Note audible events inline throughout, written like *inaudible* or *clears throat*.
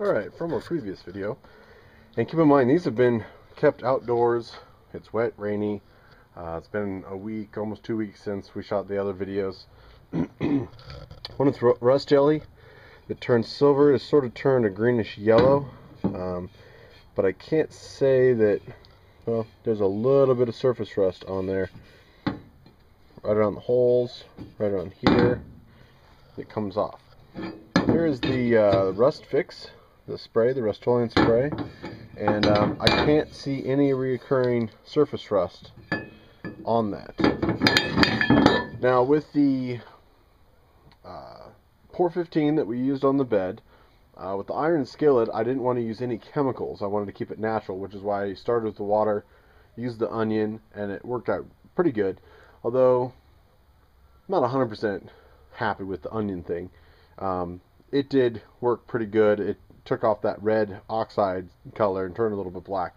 Alright, from our previous video, and keep in mind these have been kept outdoors, it's wet, rainy, uh, it's been a week, almost two weeks since we shot the other videos. *clears throat* One is rust jelly. That turns silver, it's sort of turned a greenish yellow, um, but I can't say that, well, there's a little bit of surface rust on there, right around the holes, right around here, it comes off. Here is the uh, rust fix the spray, the Rust-Oleum spray, and um, I can't see any reoccurring surface rust on that. Now with the uh, POR-15 that we used on the bed, uh, with the iron skillet, I didn't want to use any chemicals. I wanted to keep it natural, which is why I started with the water, used the onion, and it worked out pretty good. Although, I'm not 100% happy with the onion thing. Um, it did work pretty good. It took off that red oxide color and turned a little bit black.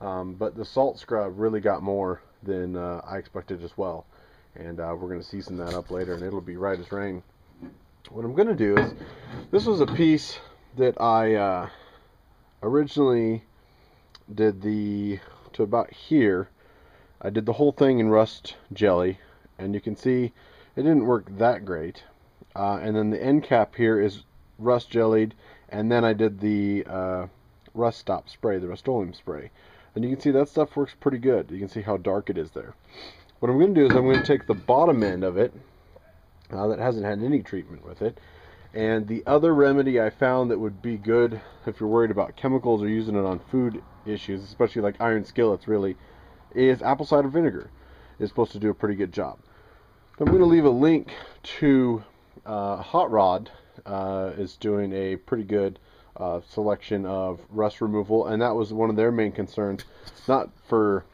Um, but the salt scrub really got more than uh, I expected as well. And uh, we're going to season that up later and it'll be right as rain. What I'm going to do is, this was a piece that I uh, originally did the, to about here, I did the whole thing in rust jelly. And you can see it didn't work that great. Uh, and then the end cap here is rust jellied and then I did the uh, rust stop spray, the Rust-Oleum spray. And you can see that stuff works pretty good. You can see how dark it is there. What I'm going to do is I'm going to take the bottom end of it, uh, that hasn't had any treatment with it, and the other remedy I found that would be good if you're worried about chemicals or using it on food issues, especially like iron skillets really, is apple cider vinegar. It's supposed to do a pretty good job. I'm going to leave a link to uh, Hot Rod uh, is doing a pretty good uh, selection of rust removal, and that was one of their main concerns, not for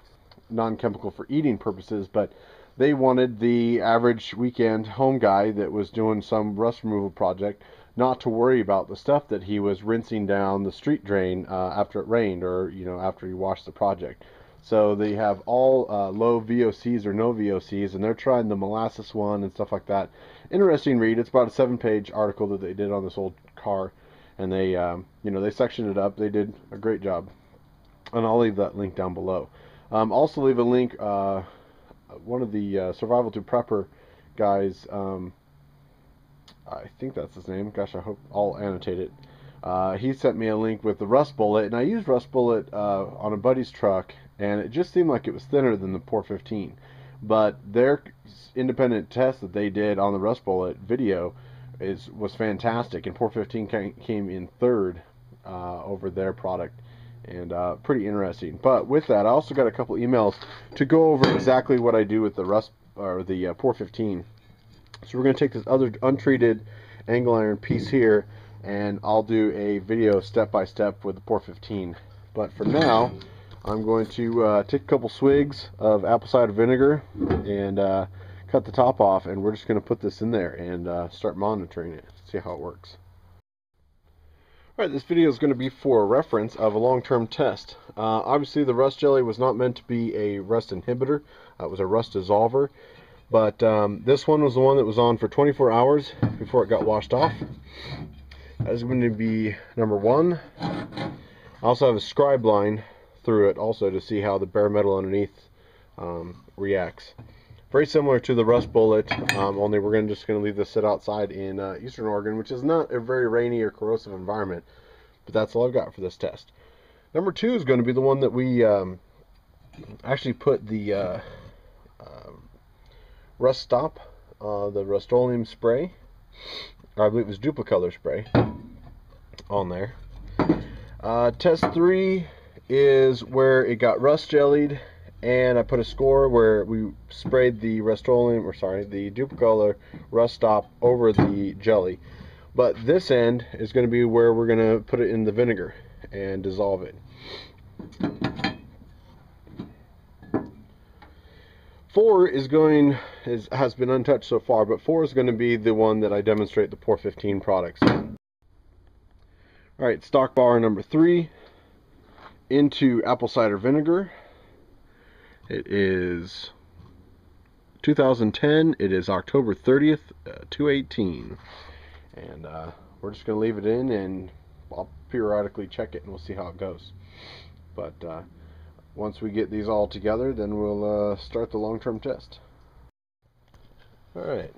non-chemical for eating purposes, but they wanted the average weekend home guy that was doing some rust removal project not to worry about the stuff that he was rinsing down the street drain uh, after it rained or you know after he washed the project. So they have all uh, low VOCs or no VOCs, and they're trying the molasses one and stuff like that. Interesting read. It's about a seven-page article that they did on this old car, and they, um, you know, they sectioned it up. They did a great job, and I'll leave that link down below. Um, also, leave a link. Uh, one of the uh, Survival to Prepper guys. Um, I think that's his name. Gosh, I hope I'll annotate it. Uh, he sent me a link with the Rust Bullet, and I used Rust Bullet uh, on a buddy's truck, and it just seemed like it was thinner than the POR-15. But their independent test that they did on the Rust Bullet video is was fantastic, and POR-15 came in third uh, over their product, and uh, pretty interesting. But with that, I also got a couple emails to go over exactly what I do with the Rust or the uh, POR-15. So we're going to take this other untreated angle iron piece here and I'll do a video step by step with the POR-15 but for now I'm going to uh, take a couple swigs of apple cider vinegar and uh, cut the top off and we're just going to put this in there and uh, start monitoring it see how it works Alright, this video is going to be for a reference of a long-term test. Uh, obviously the rust jelly was not meant to be a rust inhibitor, it was a rust dissolver. But um, this one was the one that was on for 24 hours before it got washed off. That is going to be number one. I also have a scribe line through it also to see how the bare metal underneath um, reacts. Very similar to the rust bullet, um, only we're gonna, just going to leave this sit outside in uh, Eastern Oregon, which is not a very rainy or corrosive environment. But that's all I've got for this test. Number two is going to be the one that we um, actually put the uh, uh, rust stop, uh, the Rust-Oleum spray, I believe it was Duplicolor spray on there. Uh, test 3 is where it got rust jellied and I put a score where we sprayed the Rust-Oleum, or sorry, the Duplicolor rust stop over the jelly. But this end is going to be where we're going to put it in the vinegar and dissolve it. Four is going is has been untouched so far, but four is going to be the one that I demonstrate the POR-15 products. All right, stock bar number three into apple cider vinegar. It is 2010. It is October 30th, uh, 218, and uh, we're just going to leave it in and I'll periodically check it and we'll see how it goes. But uh, once we get these all together, then we'll uh, start the long-term test. Alright,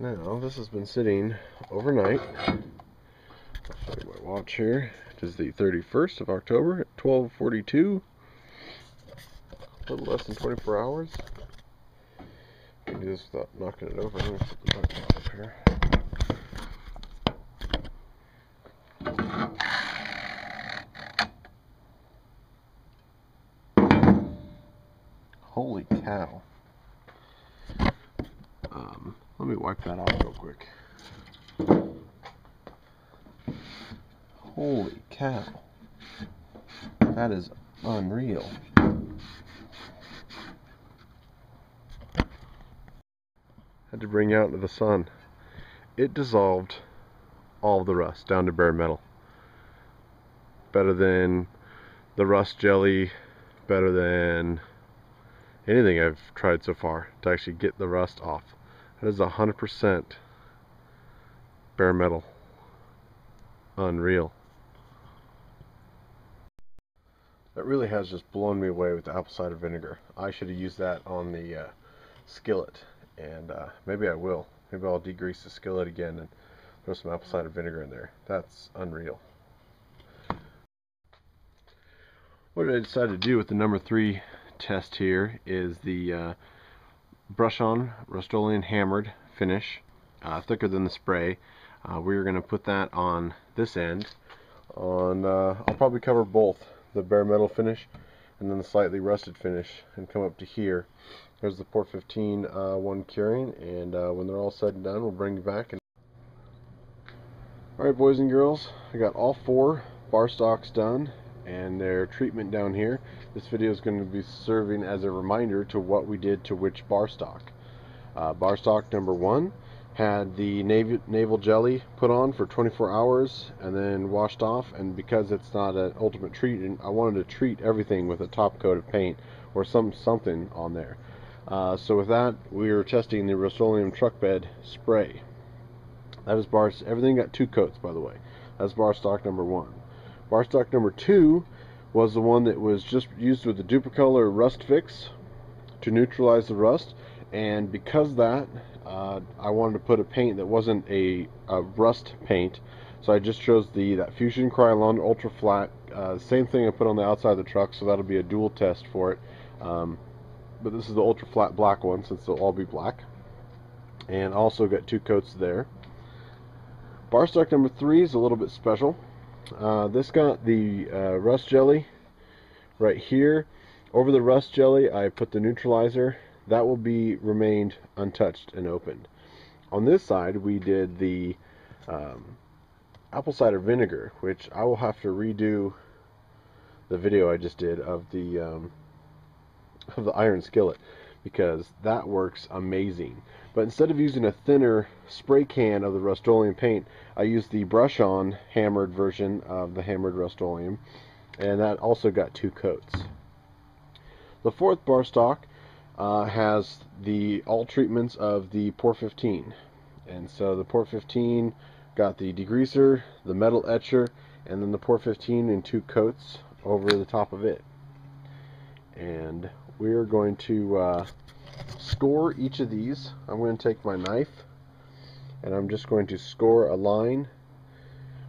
now this has been sitting overnight. I'll show you my watch here. Is the 31st of October at 1242. A little less than 24 hours. do this without knocking it over. Here. Holy cow. Um, let me wipe that off real quick. Holy cow. That is unreal. Had to bring out into the sun. It dissolved all the rust down to bare metal. Better than the rust jelly, better than anything I've tried so far to actually get the rust off. That is 100% bare metal. Unreal. That really has just blown me away with the apple cider vinegar. I should have used that on the uh, skillet, and uh, maybe I will. Maybe I'll degrease the skillet again and throw some apple cider vinegar in there. That's unreal. What I decided to do with the number three test here is the uh, brush on Rust-Oleum hammered finish uh, thicker than the spray uh, we're going to put that on this end on uh, I'll probably cover both the bare metal finish and then the slightly rusted finish and come up to here there's the POR-15 uh, one curing and uh, when they're all said and done we'll bring you back and alright boys and girls I got all four bar stocks done and their treatment down here. This video is going to be serving as a reminder to what we did to which bar stock. Uh, bar stock number one had the naval, naval jelly put on for 24 hours and then washed off and because it's not an ultimate treat I wanted to treat everything with a top coat of paint or some something on there. Uh, so with that we were testing the Rust-Oleum truck bed spray. That is bar everything got two coats by the way. That's bar stock number one. Bar stock number two was the one that was just used with the Duplicolor Rust Fix to neutralize the rust. And because that, uh, I wanted to put a paint that wasn't a, a, rust paint. So I just chose the that Fusion Krylon Ultra Flat. Uh, same thing I put on the outside of the truck, so that'll be a dual test for it. Um, but this is the Ultra Flat black one, since they'll all be black. And also got two coats there. Bar stock number three is a little bit special. Uh, this got the uh, rust jelly right here. Over the rust jelly, I put the neutralizer. That will be remained untouched and opened. On this side, we did the um, apple cider vinegar, which I will have to redo the video I just did of the um, of the iron skillet because that works amazing. But instead of using a thinner spray can of the Rust-Oleum paint, I used the brush-on hammered version of the hammered Rust-Oleum, and that also got two coats. The fourth bar stock uh, has the all treatments of the POR-15, and so the POR-15 got the degreaser, the metal etcher, and then the POR-15 in two coats over the top of it. And we're going to uh, score each of these. I'm going to take my knife and I'm just going to score a line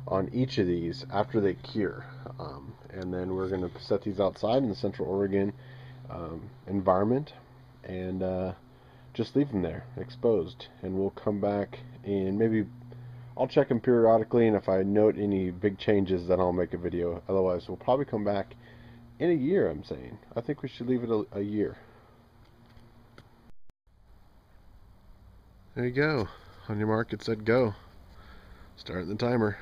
on each of these after they cure. Um, and then we're going to set these outside in the Central Oregon um, environment and uh, just leave them there exposed. And we'll come back and maybe I'll check them periodically and if I note any big changes then I'll make a video. Otherwise we'll probably come back in a year I'm saying. I think we should leave it a, a year. There you go. On your mark, it said go. Start the timer.